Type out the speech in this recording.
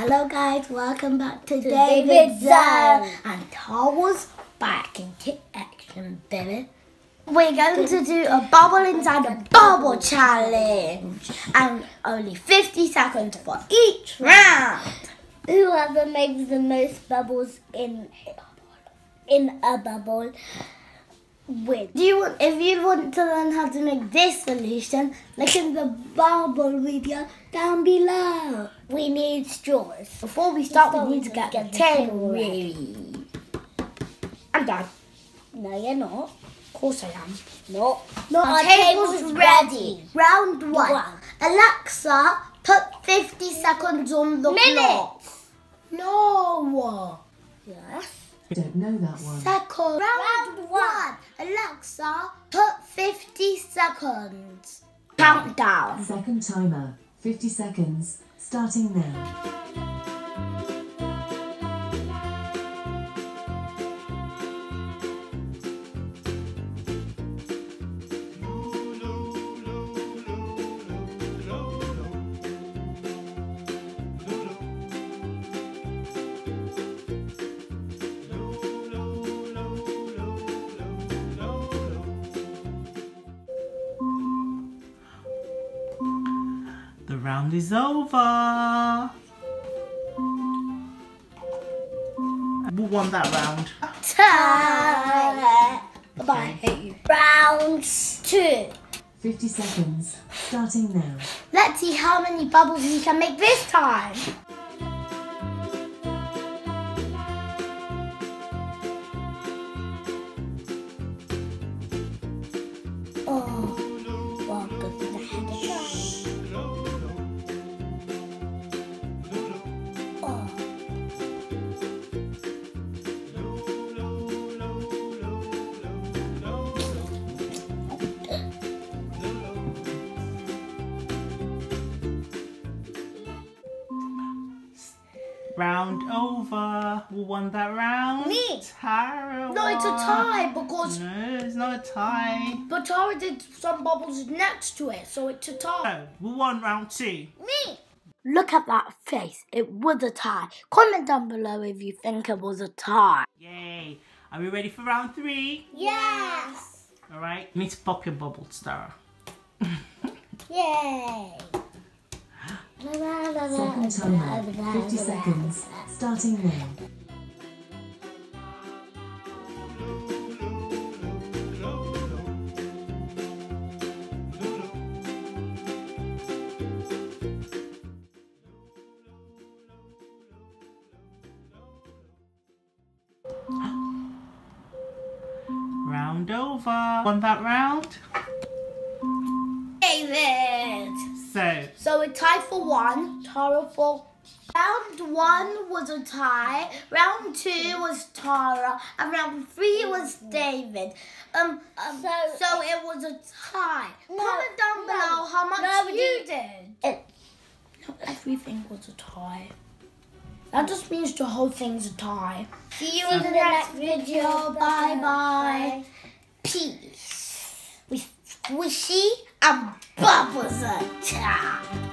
Hello guys, welcome back to, To David's David's Zone. Zone. And Towel's back in kick action, baby. We're going to do a bubble inside a bubble challenge. And only 50 seconds for each round. Whoever makes the most bubbles in in a bubble wins. Do you want, if you want to learn how to make this solution, look in the bubble video down below. We need straws. Before we start, we need to get, get the table ready. I'm done. No, you're not. Of course I am. No. No, Our table's ready. Round one. One. Alexa, put 50 seconds on the clock. Minutes. No. Yes. I don't know that one. Second. Round, Round one. one. Alexa, put 50 seconds. Countdown. Second timer. 50 seconds. Starting now. Round is over. Who won that round? Tie. Bye. I hate you. Round two. 50 seconds. Starting now. Let's see how many bubbles we can make this time. Oh, Round over. Who won that round? Me. Tara. No, it's a tie because No, it's not a tie. but Tara did some bubbles next to it, so it's a tie. Oh, who won round two? Me. Look at that face. It was a tie. Comment down below if you think it was a tie. Yay. Are we ready for round three? Yes. All right. You need to pop your bubbles, Tara. Yay. Second timer. 50 seconds. Starting now. Round over. Won that round? David. So, So it tied for one. Tara for. Round one was a tie. Round two was Tara, and round three was David. Um, um so, So- it was a tie. No, Comment down no. below how much No, you you- did. It- Not everything was a tie. That just means the whole thing's a tie. See you in the next video. Bye bye. Peace. With squishy and bubbles a tie.